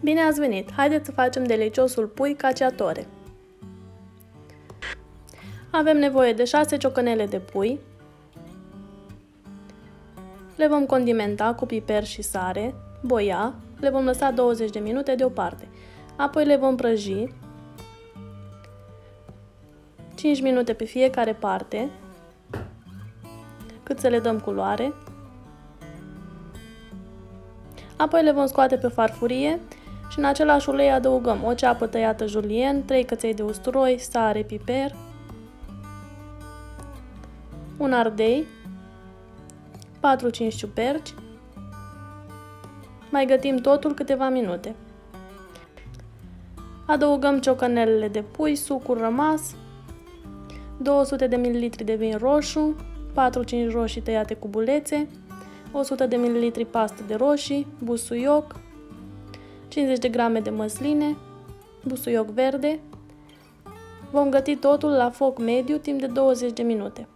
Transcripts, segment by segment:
Bine ați venit! Haideți să facem deliciosul pui caciatore. Avem nevoie de 6 ciocănele de pui. Le vom condimenta cu piper și sare, boia, le vom lăsa 20 de minute deoparte. Apoi le vom prăji 5 minute pe fiecare parte, cât să le dăm culoare. Apoi le vom scoate pe farfurie și în același ulei adăugăm o ceapă tăiată julien, 3 căței de usturoi, sare, piper, un ardei, 4-5 ciuperci. Mai gătim totul câteva minute. Adăugăm ciocănelele de pui, sucul rămas, 200 de ml de vin roșu, 4-5 roșii tăiate cu bulețe, 100 de ml pastă de roșii, busuioc, 50 de grame de măsline, busuioc verde. Vom găti totul la foc mediu timp de 20 de minute.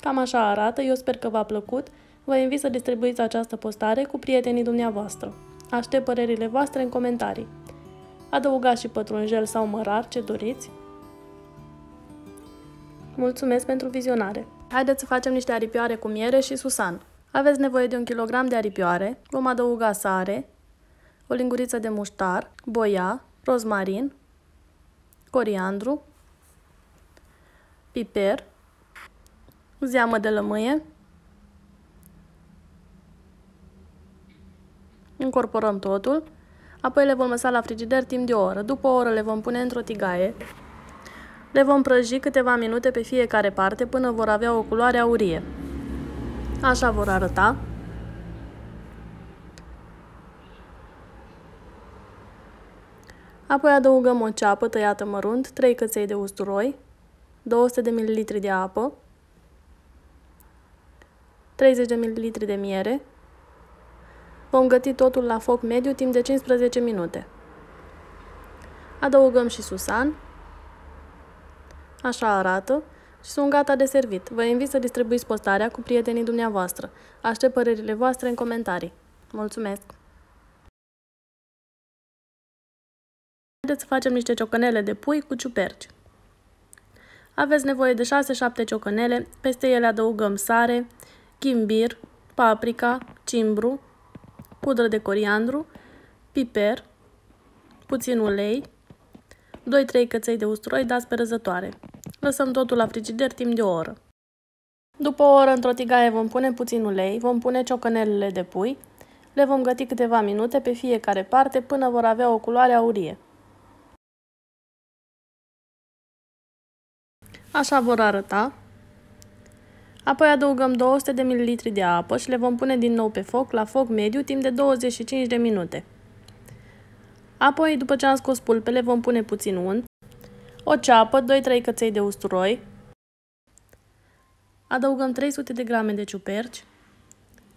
Cam așa arată, eu sper că v-a plăcut. Vă invit să distribuiți această postare cu prietenii dumneavoastră. Aștept părerile voastre în comentarii. Adăugați și pătrunjel sau mărar, ce doriți. Mulțumesc pentru vizionare! Haideți să facem niște aripioare cu miere și susan. Aveți nevoie de un kilogram de aripioare, vom adăuga sare, o linguriță de muștar, boia, rozmarin, coriandru, piper, zeamă de lămâie, incorporăm totul, apoi le vom lăsa la frigider timp de o oră. După o oră le vom pune într-o tigaie, le vom prăji câteva minute pe fiecare parte până vor avea o culoare aurie. Așa vor arăta. Apoi adăugăm o ceapă tăiată mărunt, 3 căței de usturoi, 200 de ml de apă, 30 de ml de miere. Vom găti totul la foc mediu timp de 15 minute. Adăugăm și susan. Așa arată și sunt gata de servit. Vă invit să distribuiți postarea cu prietenii dumneavoastră. Aștept părerile voastre în comentarii. Mulțumesc! Haideți să facem niște ciocănele de pui cu ciuperci. Aveți nevoie de 6-7 ciocănele, peste ele adăugăm sare, ghimbir, paprika, cimbru, pudră de coriandru, piper, puțin ulei, 2-3 căței de usturoi dați pe răzătoare. Lăsăm totul la frigider timp de o oră. După o oră, într-o tigaie vom pune puțin ulei, vom pune ciocănelele de pui, le vom găti câteva minute pe fiecare parte până vor avea o culoare aurie. Așa vor arăta. Apoi adăugăm 200 de ml de apă și le vom pune din nou pe foc, la foc mediu, timp de 25 de minute. Apoi, după ce am scos pulpele, vom pune puțin unt, o ceapă, 2-3 căței de usturoi, adăugăm 300 de grame de ciuperci,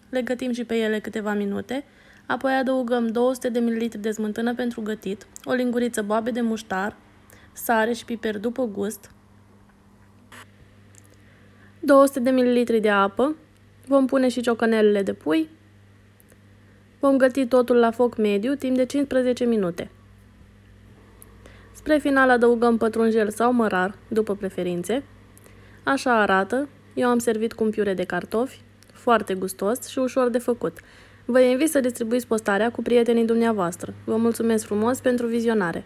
le gătim și pe ele câteva minute, apoi adăugăm 200 de ml de smântână pentru gătit, o linguriță boabe de muștar, sare și piper după gust, 200 de ml de apă, vom pune și ciocănelele de pui, vom găti totul la foc mediu timp de 15 minute. Spre final adăugăm pătrunjel sau mărar, după preferințe. Așa arată, eu am servit cu un piure de cartofi, foarte gustos și ușor de făcut. Vă invit să distribuiți postarea cu prietenii dumneavoastră. Vă mulțumesc frumos pentru vizionare!